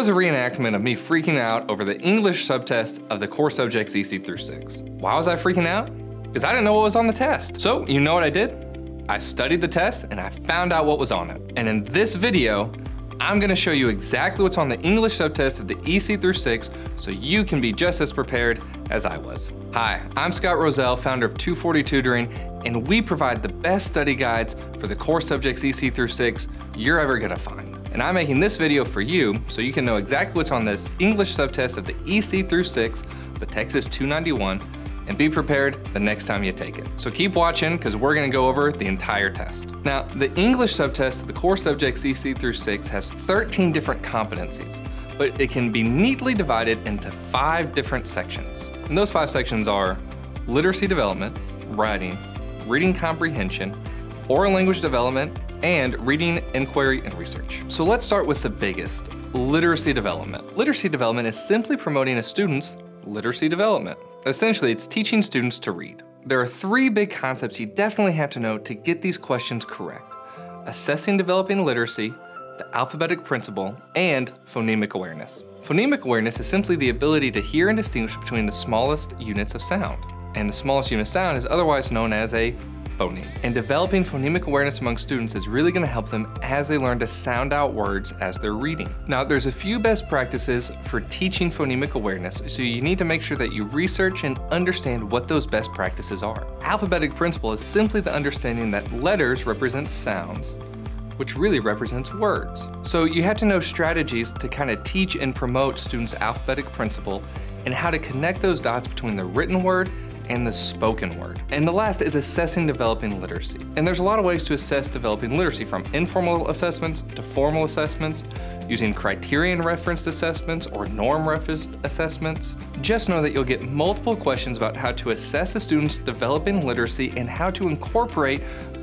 was a reenactment of me freaking out over the English subtest of the core subjects EC through 6. Why was I freaking out? Because I didn't know what was on the test. So, you know what I did? I studied the test and I found out what was on it. And in this video, I'm gonna show you exactly what's on the English subtest of the EC through 6 so you can be just as prepared as I was. Hi, I'm Scott Roselle, founder of 240 Tutoring, and we provide the best study guides for the core subjects EC through 6 you're ever gonna find. And I'm making this video for you so you can know exactly what's on this English subtest of the EC through 6, the TExES 291, and be prepared the next time you take it. So keep watching because we're gonna go over the entire test. Now, the English subtest, of the core subjects EC through 6 has 13 different competencies, but it can be neatly divided into five different sections. And those five sections are literacy development, writing, reading comprehension, oral language development, and reading, inquiry, and research. So let's start with the biggest, literacy development. Literacy development is simply promoting a student's literacy development. Essentially, it's teaching students to read. There are three big concepts you definitely have to know to get these questions correct. Assessing developing literacy, the alphabetic principle, and phonemic awareness. Phonemic awareness is simply the ability to hear and distinguish between the smallest units of sound. And the smallest unit of sound is otherwise known as a phoneme. And developing phonemic awareness among students is really gonna help them as they learn to sound out words as they're reading. Now, there's a few best practices for teaching phonemic awareness, so you need to make sure that you research and understand what those best practices are. Alphabetic principle is simply the understanding that letters represent sounds, which really represents words. So you have to know strategies to kind of teach and promote students' alphabetic principle and how to connect those dots between the written word and the spoken word. And the last is assessing developing literacy. And there's a lot of ways to assess developing literacy from informal assessments to formal assessments, using criterion referenced assessments or norm referenced assessments. Just know that you'll get multiple questions about how to assess a student's developing literacy and how to incorporate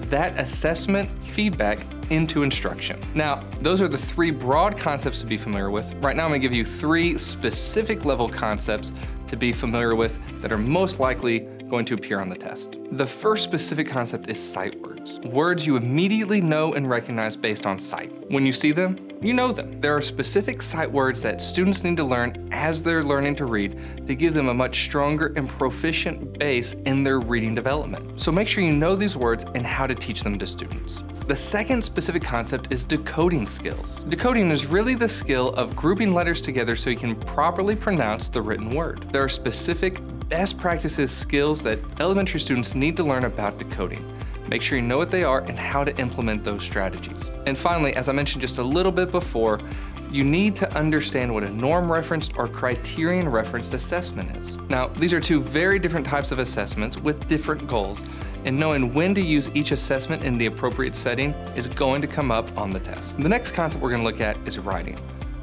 that assessment feedback into instruction. Now, those are the three broad concepts to be familiar with. Right now, I'm gonna give you three specific level concepts to be familiar with that are most likely going to appear on the test. The first specific concept is sight words. Words you immediately know and recognize based on sight. When you see them, you know them. There are specific sight words that students need to learn as they're learning to read to give them a much stronger and proficient base in their reading development. So make sure you know these words and how to teach them to students. The second specific concept is decoding skills. Decoding is really the skill of grouping letters together so you can properly pronounce the written word. There are specific best practices skills that elementary students need to learn about decoding. Make sure you know what they are and how to implement those strategies. And finally, as I mentioned just a little bit before, you need to understand what a norm referenced or criterion referenced assessment is. Now, these are two very different types of assessments with different goals, and knowing when to use each assessment in the appropriate setting is going to come up on the test. The next concept we're gonna look at is writing.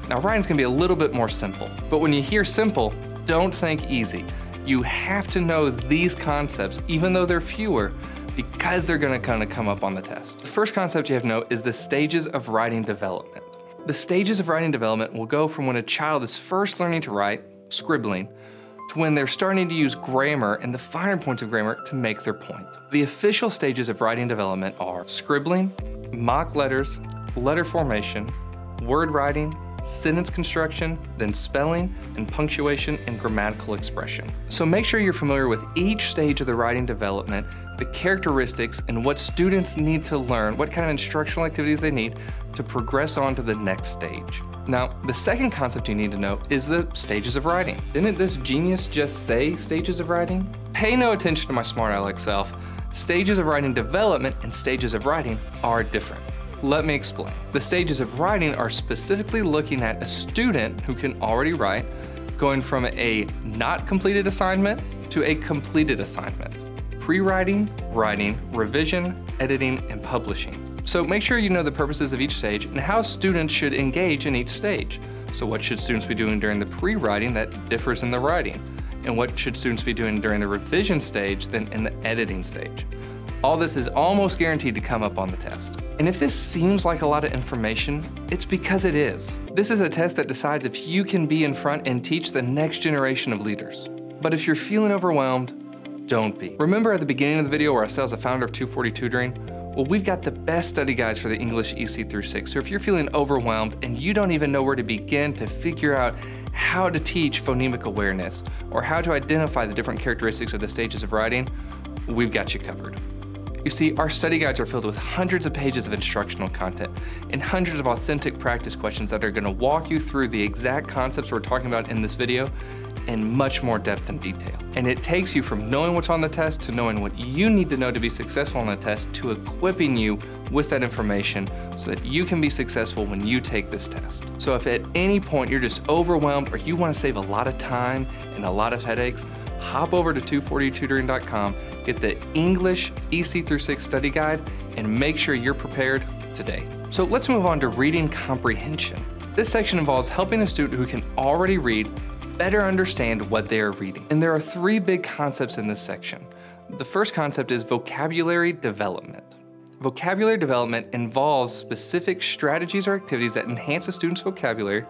Now, writing's gonna be a little bit more simple, but when you hear simple, don't think easy. You have to know these concepts, even though they're fewer, because they're gonna kind of come up on the test. The first concept you have to know is the stages of writing development. The stages of writing development will go from when a child is first learning to write, scribbling, to when they're starting to use grammar and the finer points of grammar to make their point. The official stages of writing development are scribbling, mock letters, letter formation, word writing, sentence construction, then spelling and punctuation and grammatical expression. So make sure you're familiar with each stage of the writing development, the characteristics, and what students need to learn, what kind of instructional activities they need to progress on to the next stage. Now, the second concept you need to know is the stages of writing. Didn't this genius just say stages of writing? Pay no attention to my smart aleck self. Stages of writing development and stages of writing are different. Let me explain. The stages of writing are specifically looking at a student who can already write, going from a not completed assignment to a completed assignment. Pre-writing, writing, revision, editing, and publishing. So make sure you know the purposes of each stage and how students should engage in each stage. So what should students be doing during the pre-writing that differs in the writing? And what should students be doing during the revision stage than in the editing stage? All this is almost guaranteed to come up on the test. And if this seems like a lot of information, it's because it is. This is a test that decides if you can be in front and teach the next generation of leaders. But if you're feeling overwhelmed, don't be. Remember at the beginning of the video where I said I was a founder of 240 Tutoring? Well, we've got the best study guides for the English EC through 6. So if you're feeling overwhelmed and you don't even know where to begin to figure out how to teach phonemic awareness or how to identify the different characteristics of the stages of writing, we've got you covered. You see, our study guides are filled with hundreds of pages of instructional content and hundreds of authentic practice questions that are going to walk you through the exact concepts we're talking about in this video in much more depth and detail. And it takes you from knowing what's on the test to knowing what you need to know to be successful on the test to equipping you with that information so that you can be successful when you take this test. So if at any point you're just overwhelmed or you want to save a lot of time and a lot of headaches, hop over to 240tutoring.com, get the English EC through 6 study guide, and make sure you're prepared today. So let's move on to reading comprehension. This section involves helping a student who can already read better understand what they are reading. And there are three big concepts in this section. The first concept is vocabulary development. Vocabulary development involves specific strategies or activities that enhance a student's vocabulary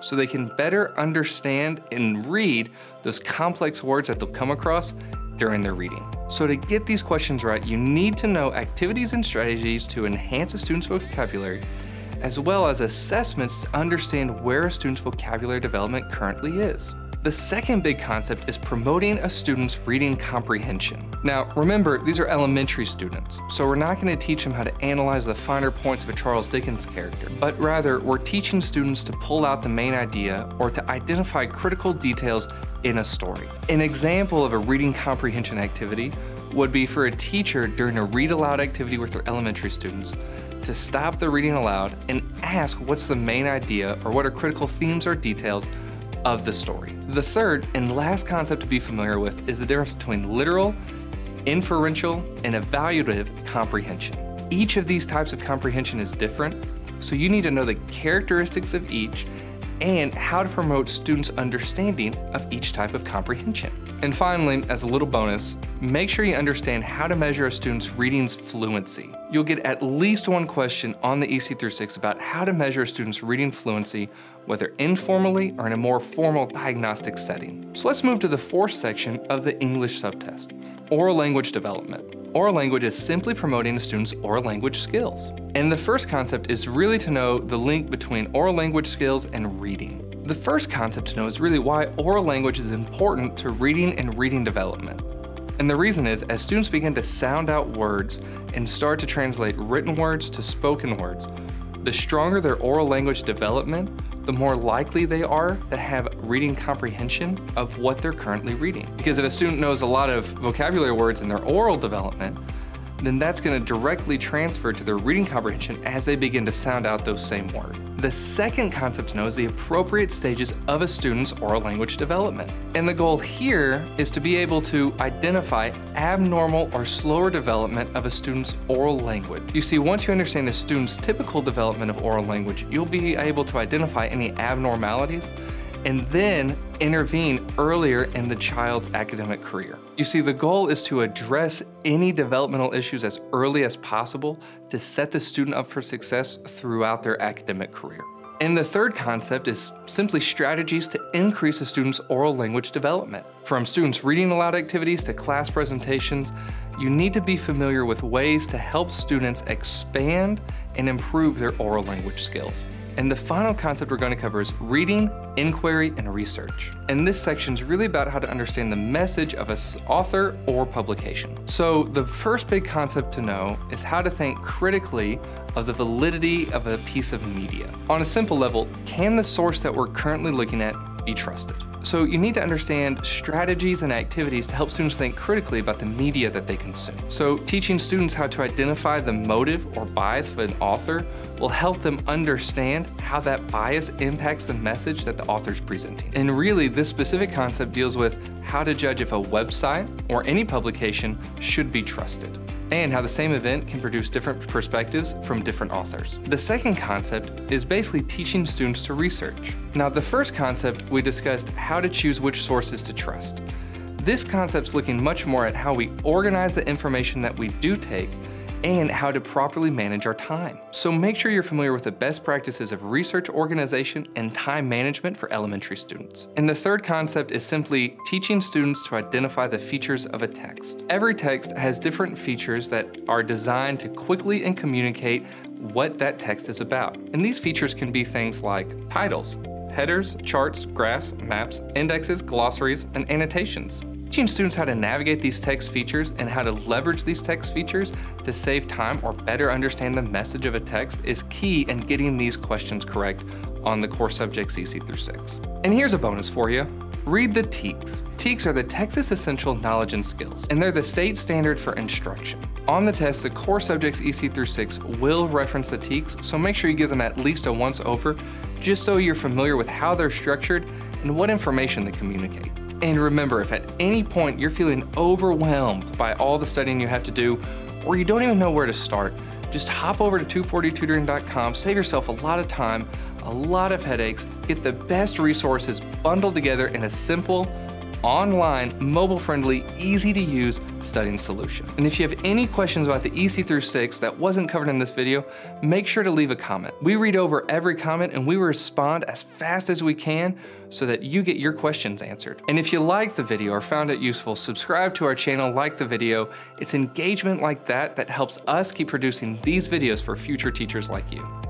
so they can better understand and read those complex words that they'll come across during their reading. So to get these questions right, you need to know activities and strategies to enhance a student's vocabulary as well as assessments to understand where a student's vocabulary development currently is. The second big concept is promoting a student's reading comprehension. Now, remember, these are elementary students, so we're not going to teach them how to analyze the finer points of a Charles Dickens character, but rather we're teaching students to pull out the main idea or to identify critical details in a story. An example of a reading comprehension activity would be for a teacher during a read aloud activity with their elementary students to stop the reading aloud and ask what's the main idea or what are critical themes or details of the story. The third and last concept to be familiar with is the difference between literal, inferential, and evaluative comprehension. Each of these types of comprehension is different, so you need to know the characteristics of each and how to promote students' understanding of each type of comprehension. And finally, as a little bonus, make sure you understand how to measure a student's reading's fluency. You'll get at least one question on the EC through 6 about how to measure a student's reading fluency, whether informally or in a more formal diagnostic setting. So let's move to the fourth section of the English subtest, oral language development. Oral language is simply promoting a student's oral language skills. And the first concept is really to know the link between oral language skills and reading. The first concept to know is really why oral language is important to reading and reading development. And the reason is, as students begin to sound out words and start to translate written words to spoken words, the stronger their oral language development, the more likely they are to have reading comprehension of what they're currently reading. Because if a student knows a lot of vocabulary words in their oral development, then that's going to directly transfer to their reading comprehension as they begin to sound out those same words. The second concept to know is the appropriate stages of a student's oral language development. And the goal here is to be able to identify abnormal or slower development of a student's oral language. You see, once you understand a student's typical development of oral language, you'll be able to identify any abnormalities and then intervene earlier in the child's academic career. You see, the goal is to address any developmental issues as early as possible to set the student up for success throughout their academic career. And the third concept is simply strategies to increase a student's oral language development. From students reading aloud activities to class presentations, you need to be familiar with ways to help students expand and improve their oral language skills. And the final concept we're going to cover is reading, inquiry, and research. And this section is really about how to understand the message of an author or publication. So the first big concept to know is how to think critically of the validity of a piece of media. On a simple level, can the source that we're currently looking at be trusted? So you need to understand strategies and activities to help students think critically about the media that they consume. So teaching students how to identify the motive or bias of an author will help them understand how that bias impacts the message that the author is presenting. And really, this specific concept deals with how to judge if a website or any publication should be trusted and how the same event can produce different perspectives from different authors. The second concept is basically teaching students to research. Now, the first concept we discussed how to choose which sources to trust. This concept's looking much more at how we organize the information that we do take and how to properly manage our time. So make sure you're familiar with the best practices of research organization and time management for elementary students. And the third concept is simply teaching students to identify the features of a text. Every text has different features that are designed to quickly and communicate what that text is about. And these features can be things like titles, headers, charts, graphs, maps, indexes, glossaries, and annotations. Teaching students how to navigate these text features and how to leverage these text features to save time or better understand the message of a text is key in getting these questions correct on the core subjects EC through 6. And here's a bonus for you. Read the TEKS. TEKS are the Texas Essential Knowledge and Skills, and they're the state standard for instruction. On the test, the core subjects EC through 6 will reference the TEKS, so make sure you give them at least a once over, just so you're familiar with how they're structured and what information they communicate. And remember, if at any point you're feeling overwhelmed by all the studying you have to do, or you don't even know where to start, just hop over to 240tutoring.com, save yourself a lot of time, a lot of headaches, get the best resources bundled together in a simple, online, mobile-friendly, easy-to-use studying solution. And if you have any questions about the EC through 6 that wasn't covered in this video, make sure to leave a comment. We read over every comment and we respond as fast as we can so that you get your questions answered. And if you liked the video or found it useful, subscribe to our channel, like the video. It's engagement like that that helps us keep producing these videos for future teachers like you.